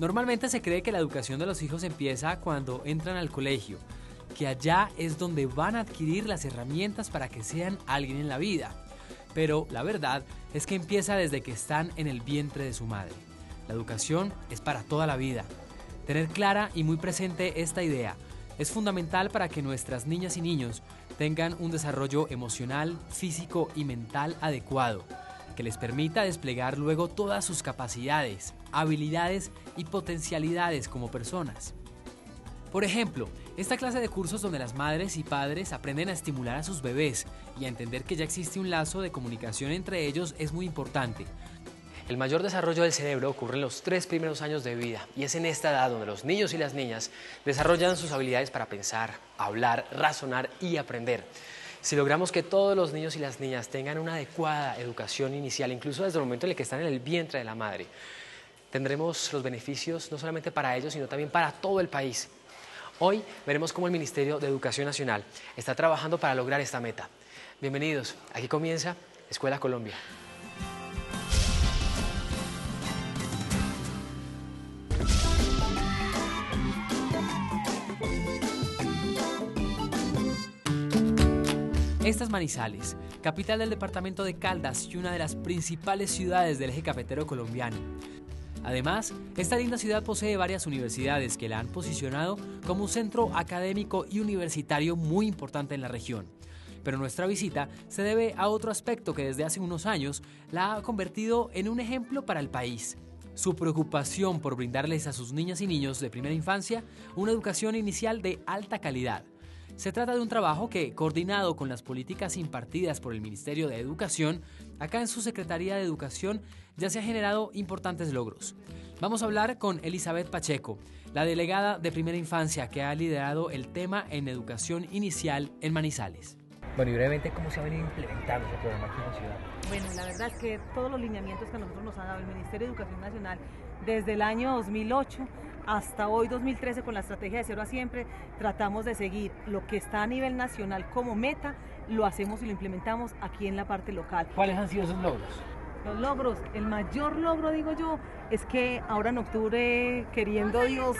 Normalmente se cree que la educación de los hijos empieza cuando entran al colegio, que allá es donde van a adquirir las herramientas para que sean alguien en la vida. Pero la verdad es que empieza desde que están en el vientre de su madre. La educación es para toda la vida. Tener clara y muy presente esta idea es fundamental para que nuestras niñas y niños tengan un desarrollo emocional, físico y mental adecuado, que les permita desplegar luego todas sus capacidades, habilidades y potencialidades como personas. Por ejemplo, esta clase de cursos donde las madres y padres aprenden a estimular a sus bebés y a entender que ya existe un lazo de comunicación entre ellos es muy importante. El mayor desarrollo del cerebro ocurre en los tres primeros años de vida y es en esta edad donde los niños y las niñas desarrollan sus habilidades para pensar, hablar, razonar y aprender. Si logramos que todos los niños y las niñas tengan una adecuada educación inicial, incluso desde el momento en el que están en el vientre de la madre, tendremos los beneficios no solamente para ellos, sino también para todo el país. Hoy veremos cómo el Ministerio de Educación Nacional está trabajando para lograr esta meta. Bienvenidos, aquí comienza Escuela Colombia. Esta es Manizales, capital del departamento de Caldas y una de las principales ciudades del eje cafetero colombiano. Además, esta linda ciudad posee varias universidades que la han posicionado como un centro académico y universitario muy importante en la región. Pero nuestra visita se debe a otro aspecto que desde hace unos años la ha convertido en un ejemplo para el país. Su preocupación por brindarles a sus niñas y niños de primera infancia una educación inicial de alta calidad. Se trata de un trabajo que, coordinado con las políticas impartidas por el Ministerio de Educación, acá en su Secretaría de Educación ya se ha generado importantes logros. Vamos a hablar con Elizabeth Pacheco, la delegada de primera infancia que ha liderado el tema en educación inicial en Manizales. Bueno, y brevemente, ¿cómo se ha venido implementando ese programa aquí en la ciudad? Bueno, la verdad es que todos los lineamientos que a nosotros nos ha dado el Ministerio de Educación Nacional desde el año 2008 hasta hoy 2013 con la estrategia de cero a siempre tratamos de seguir lo que está a nivel nacional como meta, lo hacemos y lo implementamos aquí en la parte local. ¿Cuáles han sido esos logros? Los logros, el mayor logro digo yo es que ahora en octubre queriendo Dios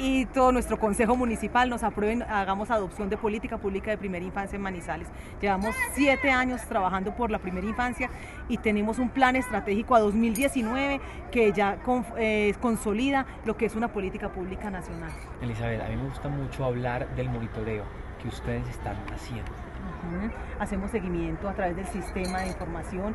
y todo nuestro consejo municipal nos aprueben, hagamos adopción de política pública de primera infancia en Manizales. Llevamos siete años trabajando por la primera infancia y tenemos un plan estratégico a 2019 que ya eh, consolida lo que es una política pública nacional. Elizabeth, a mí me gusta mucho hablar del monitoreo que ustedes están haciendo. Hacemos seguimiento a través del sistema de información,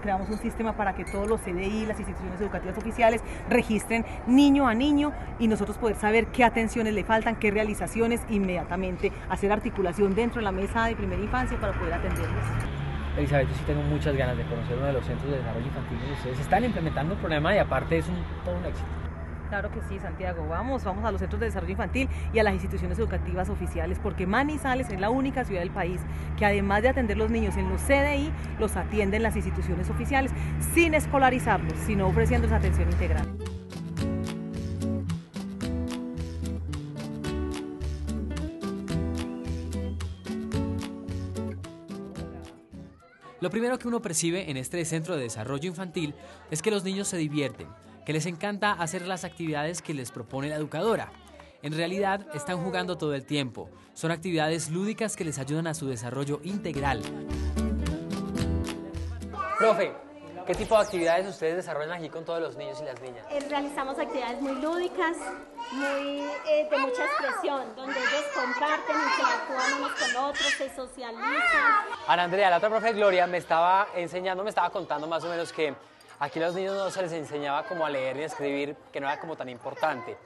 creamos un sistema para que todos los CDI, las instituciones educativas oficiales, registren niño a niño y nosotros poder saber qué atenciones le faltan, qué realizaciones, inmediatamente hacer articulación dentro de la mesa de primera infancia para poder atenderlos. Elizabeth, yo sí tengo muchas ganas de conocer uno de los centros de desarrollo infantil ustedes están implementando el programa y aparte es un, todo un éxito. Claro que sí, Santiago. Vamos, vamos a los centros de desarrollo infantil y a las instituciones educativas oficiales, porque Manizales es la única ciudad del país que además de atender los niños en los CDI, los atienden las instituciones oficiales sin escolarizarlos, sino ofreciéndoles atención integral. Lo primero que uno percibe en este centro de desarrollo infantil es que los niños se divierten, que les encanta hacer las actividades que les propone la educadora. En realidad están jugando todo el tiempo. Son actividades lúdicas que les ayudan a su desarrollo integral. Profe, ¿qué tipo de actividades ustedes desarrollan aquí con todos los niños y las niñas? Eh, realizamos actividades muy lúdicas, muy eh, de mucha expresión, donde ellos comparten, interactúan unos con otros, se socializan. Ana Andrea, la otra profe Gloria me estaba enseñando, me estaba contando más o menos que aquí a los niños no se les enseñaba como a leer ni a escribir, que no era como tan importante.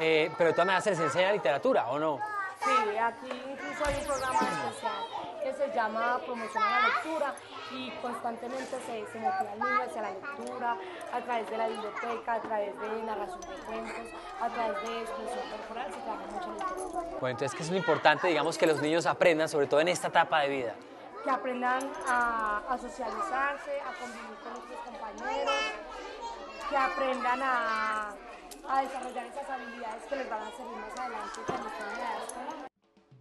Eh, pero de todas maneras se les enseña literatura, ¿o no? Sí, aquí incluso hay un programa especial que se llama Promoción a la Lectura y constantemente se, se motiva al niño hacia la lectura a través de la biblioteca, a través de narración de cuentos, a través de expresión corporal, se trabaja mucho la literatura. Bueno, entonces, ¿qué es lo importante, digamos, que los niños aprendan, sobre todo en esta etapa de vida? Que aprendan a, socializarse, a convivir con otros compañeros, que aprendan a, desarrollar esas habilidades que les van a servir más adelante cuando estén en la escuela.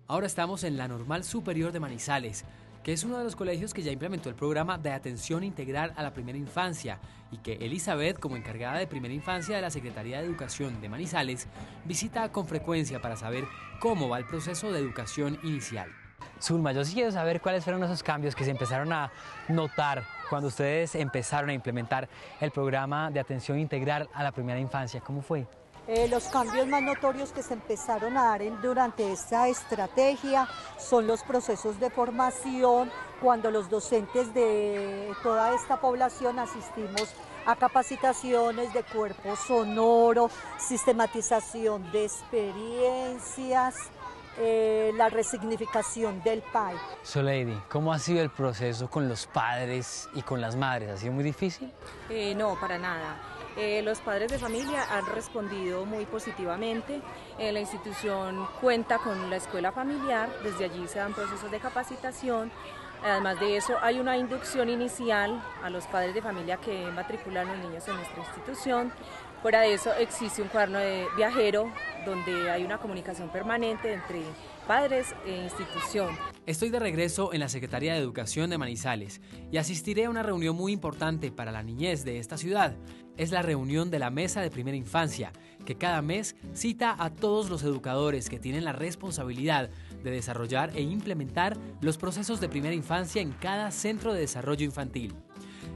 Ahora estamos en la Normal Superior de Manizales, que es uno de los colegios que ya implementó el programa de atención integral a la primera infancia y que Elizabeth, como encargada de primera infancia de la Secretaría de Educación de Manizales, visita con frecuencia para saber cómo va el proceso de educación inicial. Zulma, yo sí quiero saber cuáles fueron esos cambios que se empezaron a notar cuando ustedes empezaron a implementar el programa de atención integral a la primera infancia. ¿Cómo fue? Eh, los cambios más notorios que se empezaron a dar durante esta estrategia son los procesos de formación, cuando los docentes de toda esta población asistimos a capacitaciones de cuerpo sonoro, sistematización de experiencias, eh, la resignificación del PAI. Lady, ¿cómo ha sido el proceso con los padres y con las madres? ¿Ha sido muy difícil? Eh, no, para nada. Eh, los padres de familia han respondido muy positivamente. la institución cuenta con la escuela familiar, desde allí se dan procesos de capacitación. Además de eso, hay una inducción inicial a los padres de familia que matriculan a los niños en nuestra institución. Fuera de eso existe un cuaderno de viajero donde hay una comunicación permanente entre padres e institución. Estoy de regreso en la Secretaría de Educación de Manizales y asistiré a una reunión muy importante para la niñez de esta ciudad. Es la reunión de la Mesa de Primera Infancia, que cada mes cita a todos los educadores que tienen la responsabilidad de desarrollar e implementar los procesos de primera infancia en cada centro de desarrollo infantil.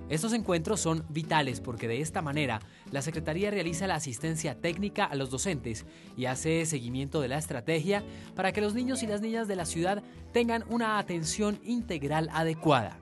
Estos encuentros son vitales porque de esta manera la Secretaría realiza la asistencia técnica a los docentes y hace seguimiento de la estrategia para que los niños y las niñas de la ciudad tengan una atención integral adecuada.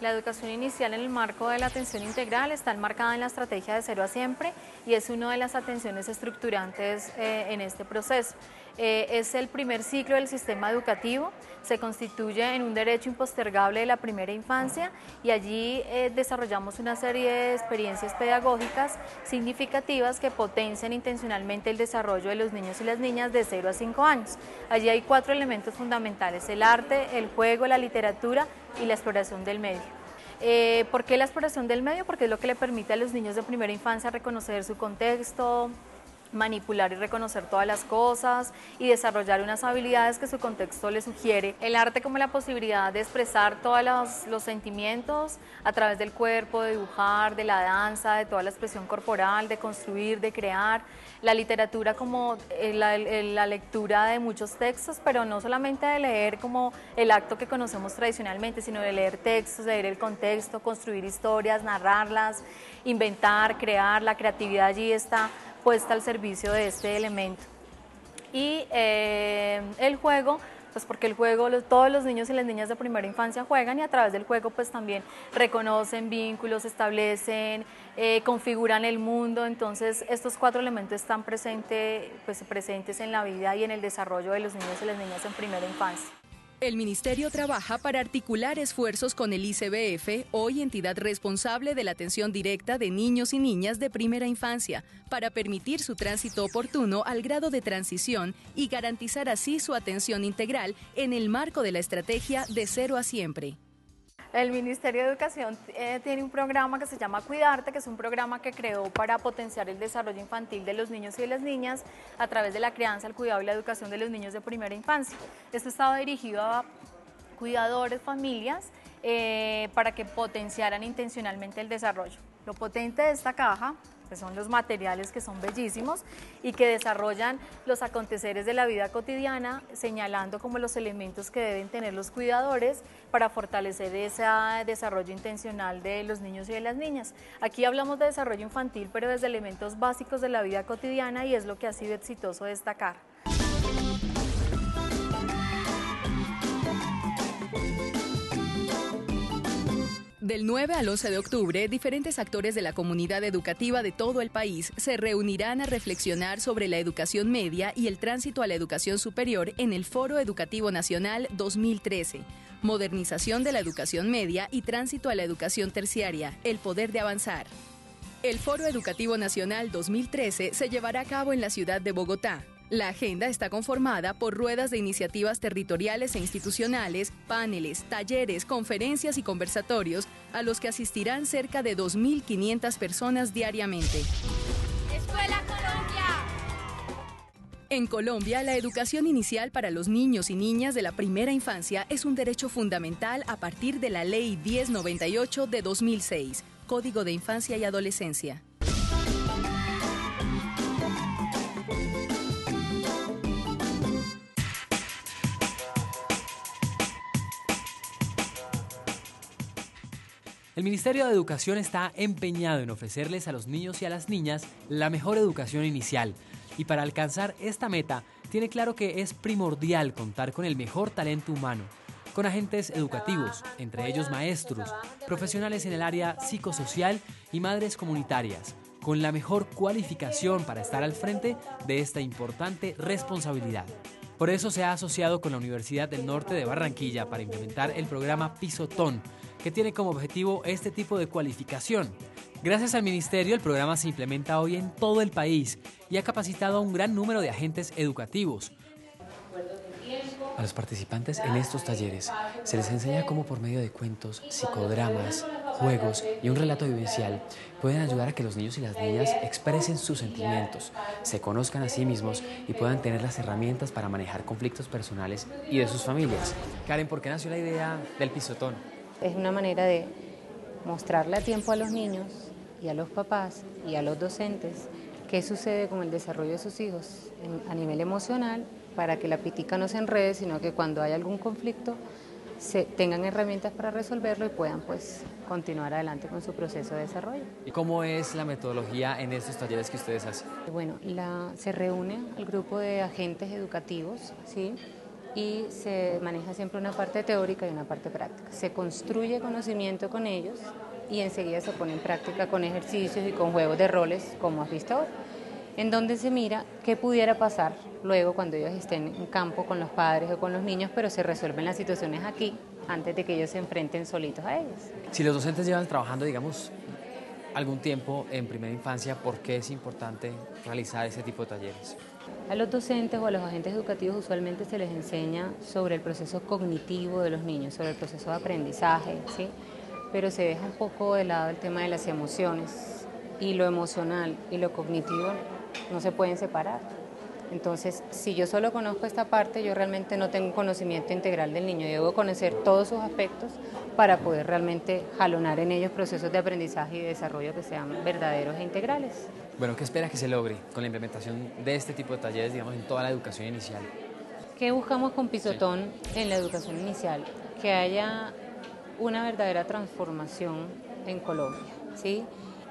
La educación inicial en el marco de la atención integral está enmarcada en la estrategia de cero a siempre y es una de las atenciones estructurantes eh, en este proceso. Eh, es el primer ciclo del sistema educativo, se constituye en un derecho impostergable de la primera infancia y allí eh, desarrollamos una serie de experiencias pedagógicas significativas que potencian intencionalmente el desarrollo de los niños y las niñas de 0 a 5 años. Allí hay cuatro elementos fundamentales, el arte, el juego, la literatura y la exploración del medio. Eh, ¿Por qué la exploración del medio? Porque es lo que le permite a los niños de primera infancia reconocer su contexto, manipular y reconocer todas las cosas y desarrollar unas habilidades que su contexto le sugiere. El arte como la posibilidad de expresar todos los, sentimientos a través del cuerpo, de dibujar, de la danza, de toda la expresión corporal, de construir, de crear. La literatura como eh, la, la lectura de muchos textos, pero no solamente de leer como el acto que conocemos tradicionalmente, sino de leer textos, leer el contexto, construir historias, narrarlas, inventar, crear. La creatividad allí está puesta al servicio de este elemento. Y eh, el juego, pues porque el juego, todos los niños y las niñas de primera infancia juegan y a través del juego pues también reconocen vínculos, establecen, eh, configuran el mundo, entonces estos cuatro elementos están pues, presentes en la vida y en el desarrollo de los niños y las niñas en primera infancia. El Ministerio trabaja para articular esfuerzos con el ICBF, hoy entidad responsable de la atención directa de niños y niñas de primera infancia, para permitir su tránsito oportuno al grado de transición y garantizar así su atención integral en el marco de la estrategia de cero a siempre. El Ministerio de Educación eh, tiene un programa que se llama Cuidarte, que es un programa que creó para potenciar el desarrollo infantil de los niños y de las niñas a través de la crianza, el cuidado y la educación de los niños de primera infancia. Esto estaba dirigido a cuidadores, familias, eh, para que potenciaran intencionalmente el desarrollo. Lo potente de esta caja que son los materiales que son bellísimos y que desarrollan los aconteceres de la vida cotidiana, señalando como los elementos que deben tener los cuidadores para fortalecer ese desarrollo intencional de los niños y de las niñas. Aquí hablamos de desarrollo infantil, pero desde elementos básicos de la vida cotidiana y es lo que ha sido exitoso destacar. Del 9 al 11 de octubre, diferentes actores de la comunidad educativa de todo el país se reunirán a reflexionar sobre la educación media y el tránsito a la educación superior en el Foro Educativo Nacional 2013. Modernización de la educación media y tránsito a la educación terciaria, el poder de avanzar. El Foro Educativo Nacional 2013 se llevará a cabo en la ciudad de Bogotá. La agenda está conformada por ruedas de iniciativas territoriales e institucionales, paneles, talleres, conferencias y conversatorios a los que asistirán cerca de 2.500 personas diariamente. Escuela Colombia. En Colombia, la educación inicial para los niños y niñas de la primera infancia es un derecho fundamental a partir de la Ley 1098 de 2006, Código de Infancia y Adolescencia. El Ministerio de Educación está empeñado en ofrecerles a los niños y a las niñas la mejor educación inicial. Y para alcanzar esta meta, tiene claro que es primordial contar con el mejor talento humano, con agentes educativos, entre ellos maestros, profesionales en el área psicosocial y madres comunitarias, con la mejor cualificación para estar al frente de esta importante responsabilidad. Por eso se ha asociado con la Universidad del Norte de Barranquilla para implementar el programa Pisotón, que tiene como objetivo este tipo de cualificación. Gracias al Ministerio, el programa se implementa hoy en todo el país y ha capacitado a un gran número de agentes educativos. A los participantes en estos talleres se les enseña cómo por medio de cuentos, psicodramas, juegos y un relato vivencial pueden ayudar a que los niños y las niñas expresen sus sentimientos, se conozcan a sí mismos y puedan tener las herramientas para manejar conflictos personales y de sus familias. Karen, ¿por qué nació la idea del pisotón? Es una manera de mostrarle a tiempo a los niños y a los papás y a los docentes qué sucede con el desarrollo de sus hijos a nivel emocional para que la pitica no se enrede, sino que cuando hay algún conflicto se tengan herramientas para resolverlo y puedan pues continuar adelante con su proceso de desarrollo. ¿Y cómo es la metodología en estos talleres que ustedes hacen? Bueno, la, se reúne el grupo de agentes educativos, ¿sí? Y se maneja siempre una parte teórica y una parte práctica. Se construye conocimiento con ellos y enseguida se pone en práctica con ejercicios y con juegos de roles, como has visto ahora, en donde se mira qué pudiera pasar luego cuando ellos estén en campo con los padres o con los niños, pero se resuelven las situaciones aquí antes de que ellos se enfrenten solitos a ellos. Si los docentes llevan trabajando, digamos, algún tiempo en primera infancia, ¿por qué es importante realizar ese tipo de talleres? A los docentes o a los agentes educativos usualmente se les enseña sobre el proceso cognitivo de los niños, sobre el proceso de aprendizaje, ¿sí? pero se deja un poco de lado el tema de las emociones y lo emocional y lo cognitivo no se pueden separar. Entonces, si yo solo conozco esta parte, yo realmente no tengo un conocimiento integral del niño. Debo conocer todos sus aspectos para poder realmente jalonar en ellos procesos de aprendizaje y desarrollo que sean verdaderos e integrales. Bueno, ¿qué espera que se logre con la implementación de este tipo de talleres, digamos, en toda la educación inicial? ¿Qué buscamos con Pisotón en la educación inicial? Que haya una verdadera transformación en Colombia, ¿sí?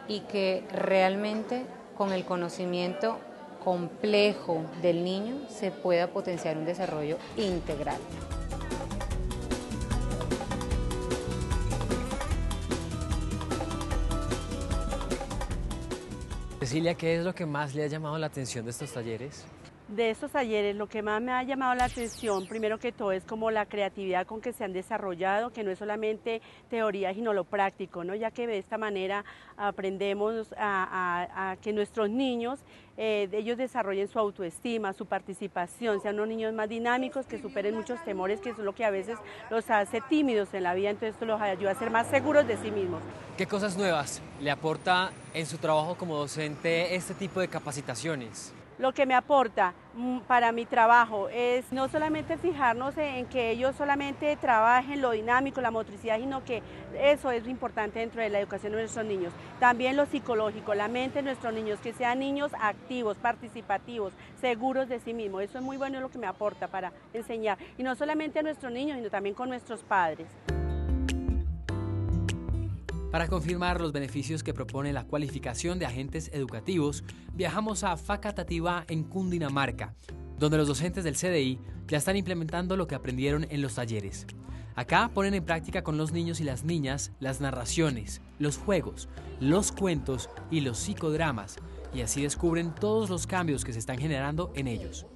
Y que realmente con el conocimiento complejo del niño se pueda potenciar un desarrollo integral. Cecilia, ¿qué es lo que más le ha llamado la atención de estos talleres? De estos talleres lo que más me ha llamado la atención, primero que todo, es como la creatividad con que se han desarrollado, que no es solamente teoría, sino lo práctico, ¿no? ya que de esta manera aprendemos a, que nuestros niños, eh, ellos desarrollen su autoestima, su participación, sean unos niños más dinámicos, que superen muchos temores, que es lo que a veces los hace tímidos en la vida, entonces esto los ayuda a ser más seguros de sí mismos. ¿Qué cosas nuevas le aporta en su trabajo como docente este tipo de capacitaciones? Lo que me aporta mm, para mi trabajo es no solamente fijarnos en que ellos solamente trabajen lo dinámico, la motricidad, sino que eso es lo importante dentro de la educación de nuestros niños. También lo psicológico, la mente de nuestros niños, que sean niños activos, participativos, seguros de sí mismos. Eso es muy bueno lo que me aporta para enseñar. Y no solamente a nuestros niños, sino también con nuestros padres. Para confirmar los beneficios que propone la cualificación de agentes educativos, viajamos a Facatativá en Cundinamarca, donde los docentes del CDI ya están implementando lo que aprendieron en los talleres. Acá ponen en práctica con los niños y las niñas las narraciones, los juegos, los cuentos y los psicodramas, y así descubren todos los cambios que se están generando en ellos.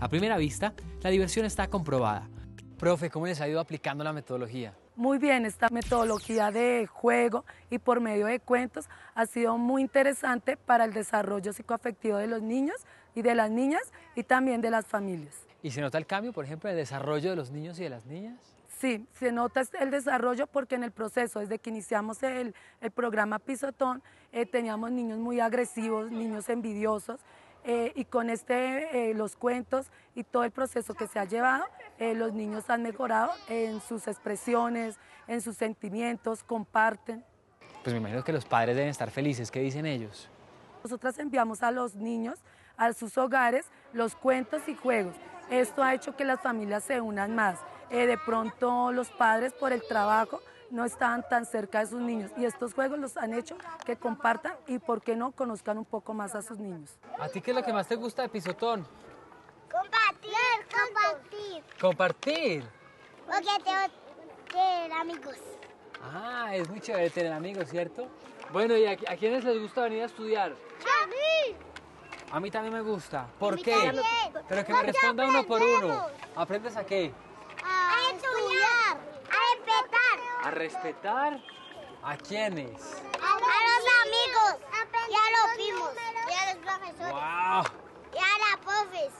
A primera vista, la diversión está comprobada. Profe, ¿cómo les ha ido aplicando la metodología? Muy bien esta metodología de juego y por medio de cuentos ha sido muy interesante para el desarrollo psicoafectivo de los niños y de las niñas y también de las familias. ¿Y se nota el cambio, por ejemplo, en el desarrollo de los niños y de las niñas? Sí, se nota el desarrollo porque en el proceso, desde que iniciamos el, programa Pisotón, eh, teníamos niños muy agresivos, niños envidiosos, eh, y con este, eh, los cuentos y todo el proceso que se ha llevado, eh, los niños han mejorado en sus expresiones, en sus sentimientos, comparten. Pues me imagino que los padres deben estar felices. ¿Qué dicen ellos? Nosotras enviamos a los niños a sus hogares los cuentos y juegos. Esto ha hecho que las familias se unan más. de pronto los padres por el trabajo no estaban tan cerca de sus niños y estos juegos los han hecho que compartan y, ¿por qué no?, conozcan un poco más a sus niños. ¿A ti qué es lo que más te gusta de Pisotón? Compartir, compartir. ¿Compartir? Porque tengo tener amigos. Ah, es muy chévere tener amigos, ¿cierto? Bueno, ¿y a, quiénes les gusta venir a estudiar? A mí. A mí también me gusta. ¿Por qué? Pero que me responda uno por uno. ¿Aprendes a qué? A estudiar, a respetar. ¿A respetar? ¿A quiénes? A, los amigos, y a los primos, y a los profesores. ¡Wow! Y a las profes.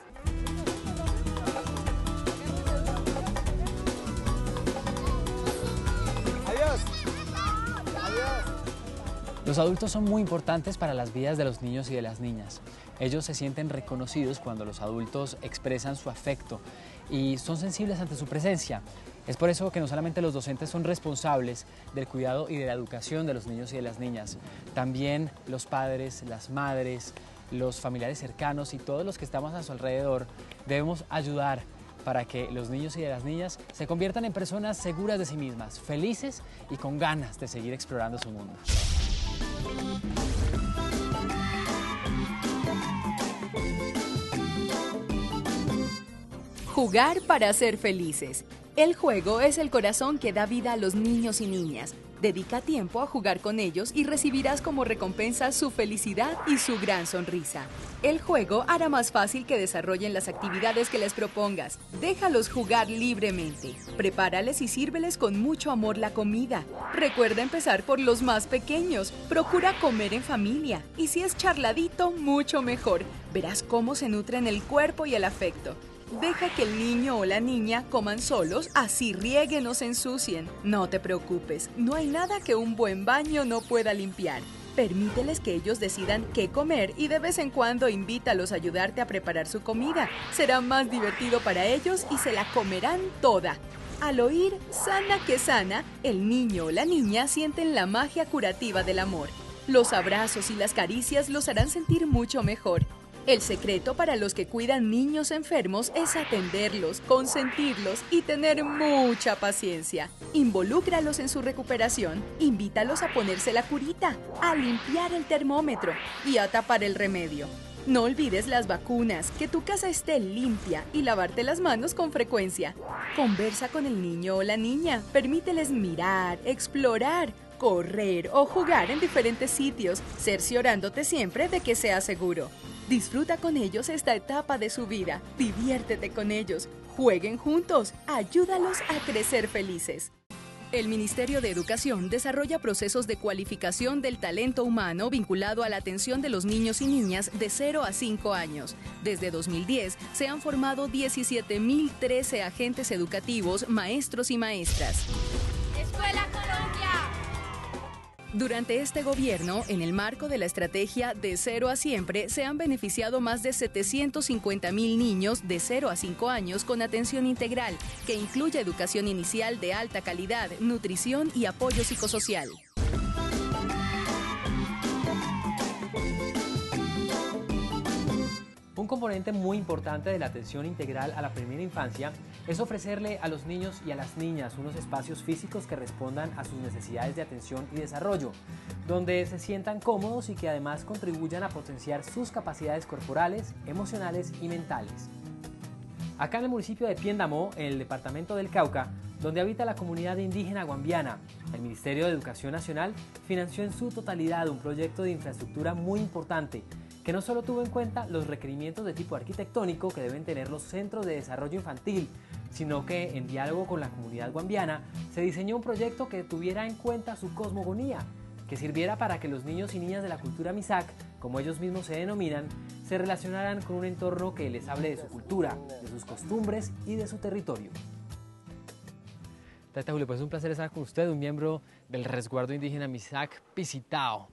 Adiós. Adiós. Los adultos son muy importantes para las vidas de los niños y de las niñas. Ellos se sienten reconocidos cuando los adultos expresan su afecto y son sensibles ante su presencia. Es por eso que no solamente los docentes son responsables del cuidado y de la educación de los niños y de las niñas, también los padres, las madres, los familiares cercanos y todos los que estamos a su alrededor debemos ayudar para que los niños y las niñas se conviertan en personas seguras de sí mismas, felices y con ganas de seguir explorando su mundo. Jugar para ser felices. El juego es el corazón que da vida a los niños y niñas. Dedica tiempo a jugar con ellos y recibirás como recompensa su felicidad y su gran sonrisa. El juego hará más fácil que desarrollen las actividades que les propongas. Déjalos jugar libremente. Prepárales y sírveles con mucho amor la comida. Recuerda empezar por los más pequeños. Procura comer en familia. Y si es charladito, mucho mejor. Verás cómo se nutren el cuerpo y el afecto. Deja que el niño o la niña coman solos, así rieguen o se ensucien. No te preocupes, no hay nada que un buen baño no pueda limpiar. Permíteles que ellos decidan qué comer y de vez en cuando invítalos a ayudarte a preparar su comida. Será más divertido para ellos y se la comerán toda. Al oír sana que sana, el niño o la niña sienten la magia curativa del amor. Los abrazos y las caricias los harán sentir mucho mejor el secreto para los que cuidan niños enfermos es atenderlos, consentirlos y tener mucha paciencia. Involúcralos en su recuperación, invítalos a ponerse la curita, a limpiar el termómetro y a tapar el remedio. No olvides las vacunas, que tu casa esté limpia y lavarte las manos con frecuencia. Conversa con el niño o la niña, permíteles mirar, explorar, correr o jugar en diferentes sitios, cerciorándote siempre de que sea seguro. Disfruta con ellos esta etapa de su vida, diviértete con ellos, jueguen juntos, ayúdalos a crecer felices. El Ministerio de Educación desarrolla procesos de cualificación del talento humano vinculado a la atención de los niños y niñas de 0 a 5 años. Desde 2010 se han formado 17.013 agentes educativos, maestros y maestras. Escuela Colombia. Durante este gobierno, en el marco de la estrategia de cero a siempre, se han beneficiado más de 750 mil niños de 0 a 5 años con atención integral, que incluye educación inicial de alta calidad, nutrición y apoyo psicosocial. Un componente muy importante de la atención integral a la primera infancia es ofrecerle a los niños y a las niñas unos espacios físicos que respondan a sus necesidades de atención y desarrollo, donde se sientan cómodos y que además contribuyan a potenciar sus capacidades corporales, emocionales y mentales. Acá en el municipio de Piendamó, en el departamento del Cauca, donde habita la comunidad indígena guambiana, el Ministerio de Educación Nacional financió en su totalidad un proyecto de infraestructura muy importante que no solo tuvo en cuenta los requerimientos de tipo arquitectónico que deben tener los centros de desarrollo infantil, sino que en diálogo con la comunidad guambiana se diseñó un proyecto que tuviera en cuenta su cosmogonía, que sirviera para que los niños y niñas de la cultura misak, como ellos mismos se denominan, se relacionaran con un entorno que les hable de su cultura, de sus costumbres y de su territorio. Tata Julio, pues es un placer estar con usted, un miembro del resguardo indígena Misak Pisitao.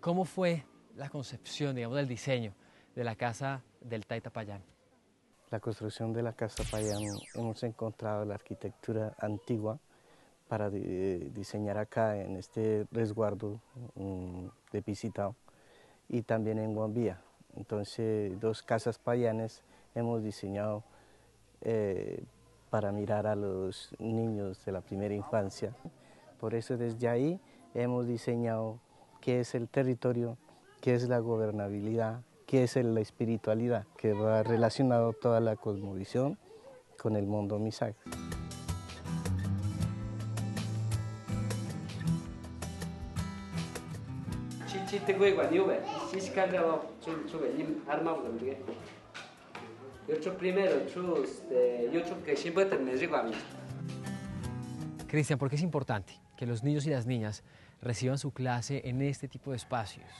¿Cómo fue la concepción, digamos, del diseño de la casa del Taita Payán? La construcción de la casa Payán hemos encontrado la arquitectura antigua para diseñar acá en este resguardo mm, de Pisitao y también en Guambía. Entonces, dos casas payanes hemos diseñado eh, para mirar a los niños de la primera infancia. Por eso desde ahí hemos diseñado qué es el territorio, qué es la gobernabilidad, qué es la espiritualidad, que va relacionado toda la cosmovisión con el mundo misak. Cristian, ¿por qué es importante que los niños y las niñas reciban su clase en este tipo de espacios?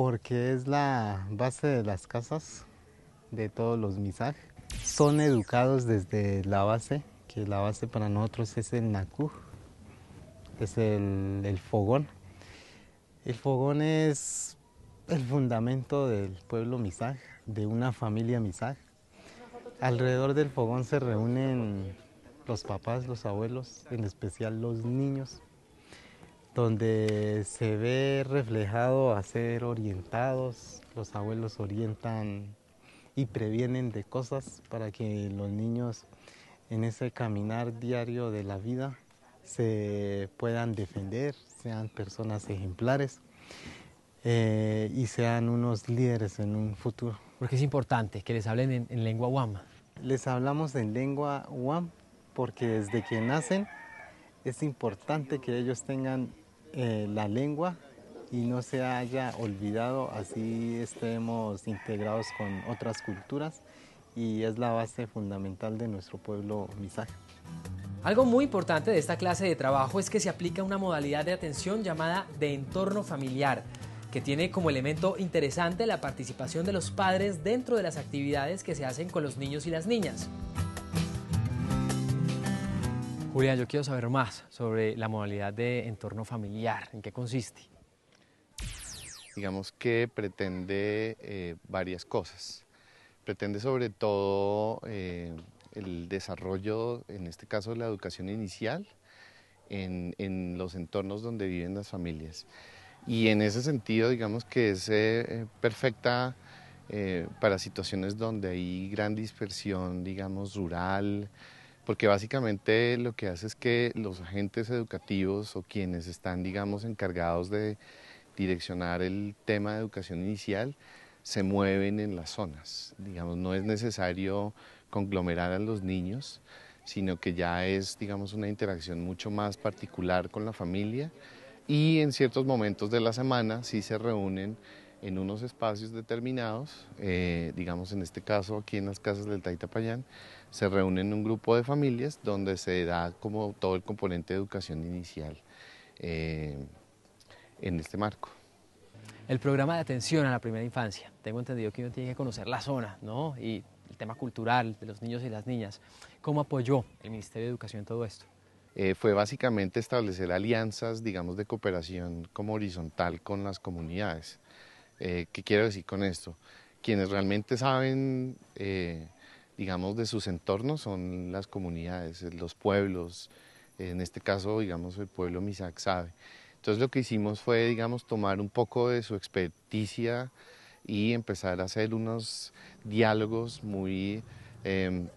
Porque es la base de las casas de todos los misaj. Son educados desde la base, que la base para nosotros es el naku, es el, el fogón. El fogón es el fundamento del pueblo misaj, de una familia misaj. Alrededor del fogón se reúnen los papás, los abuelos, en especial los niños, donde se ve reflejado a ser orientados, los abuelos orientan y previenen de cosas para que los niños en ese caminar diario de la vida se puedan defender, sean personas ejemplares eh, y sean unos líderes en un futuro. Porque es importante que les hablen en, lengua Wam. Les hablamos en lengua Wam porque desde que nacen es importante que ellos tengan eh, la lengua y no se haya olvidado, así estemos integrados con otras culturas y es la base fundamental de nuestro pueblo misaje. Algo muy importante de esta clase de trabajo es que se aplica una modalidad de atención llamada de entorno familiar que tiene como elemento interesante la participación de los padres dentro de las actividades que se hacen con los niños y las niñas. Julián, yo quiero saber más sobre la modalidad de entorno familiar, ¿en qué consiste? Digamos que pretende eh, varias cosas. Pretende sobre todo eh, el desarrollo, en este caso la educación inicial, en, en los entornos donde viven las familias. Y en ese sentido, digamos que es eh, perfecta eh, para situaciones donde hay gran dispersión, digamos, rural, porque básicamente lo que hace es que los agentes educativos o quienes están, digamos, encargados de direccionar el tema de educación inicial, se mueven en las zonas. Digamos, no es necesario conglomerar a los niños, sino que ya es, digamos, una interacción mucho más particular con la familia y en ciertos momentos de la semana sí se reúnen en unos espacios determinados, eh, digamos en este caso aquí en las casas del Taitapayán, se reúnen un grupo de familias donde se da como todo el componente de educación inicial eh, en este marco. El programa de atención a la primera infancia, tengo entendido que uno tiene que conocer la zona, ¿no? Y el tema cultural de los niños y las niñas. ¿Cómo apoyó el Ministerio de Educación todo esto? Eh, fue básicamente establecer alianzas, digamos, de cooperación como horizontal con las comunidades. Eh, ¿Qué quiero decir con esto? Quienes realmente saben, eh, digamos, de sus entornos son las comunidades, los pueblos, en este caso, digamos, el pueblo Misak sabe. Entonces lo que hicimos fue, digamos, tomar un poco de su experticia y empezar a hacer unos diálogos muy em,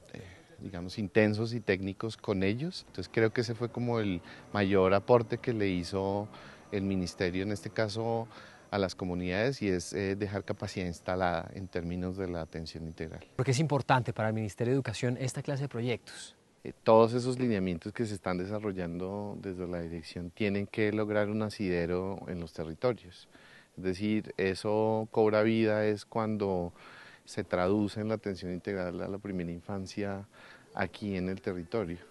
digamos, intensos y técnicos con ellos. Entonces creo que ese fue como el mayor aporte que le hizo el ministerio, en este caso a las comunidades, y es eh, dejar capacidad instalada en términos de la atención integral. Porque es importante para el Ministerio de Educación esta clase de proyectos. Eh, todos esos lineamientos que se están desarrollando desde la dirección tienen que lograr un asidero en los territorios. Es decir, eso cobra vida es cuando se traduce en la atención integral a la primera infancia aquí en el territorio.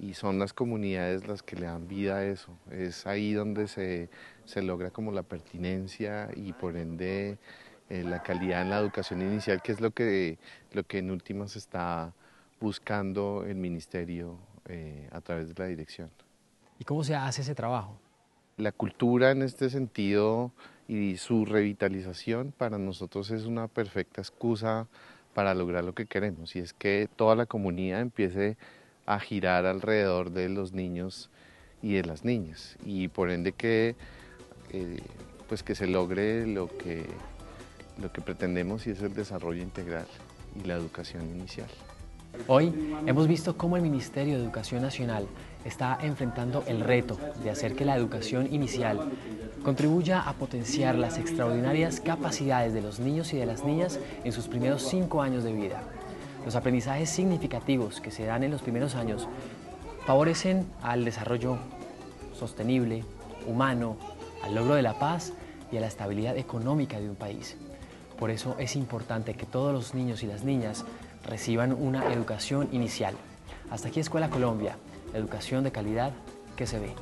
Y son las comunidades las que le dan vida a eso. Es ahí donde se, se logra como la pertinencia y por ende eh, la calidad en la educación inicial, que es lo que, lo que en últimas está buscando el ministerio eh, a través de la dirección. ¿Y cómo se hace ese trabajo? La cultura en este sentido y su revitalización para nosotros es una perfecta excusa para lograr lo que queremos y es que toda la comunidad empiece a girar alrededor de los niños y de las niñas y por ende que eh, pues que se logre lo que lo que pretendemos y es el desarrollo integral y la educación inicial. Hoy hemos visto cómo el Ministerio de Educación Nacional está enfrentando el reto de hacer que la educación inicial contribuya a potenciar las extraordinarias capacidades de los niños y de las niñas en sus primeros cinco años de vida. Los aprendizajes significativos que se dan en los primeros años favorecen al desarrollo sostenible, humano, al logro de la paz y a la estabilidad económica de un país. Por eso es importante que todos los niños y las niñas reciban una educación inicial. Hasta aquí Escuela Colombia, educación de calidad que se ve.